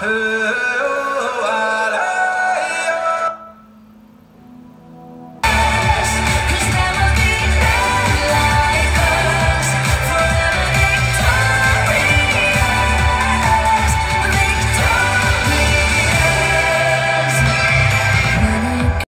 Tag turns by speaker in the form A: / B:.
A: Hey.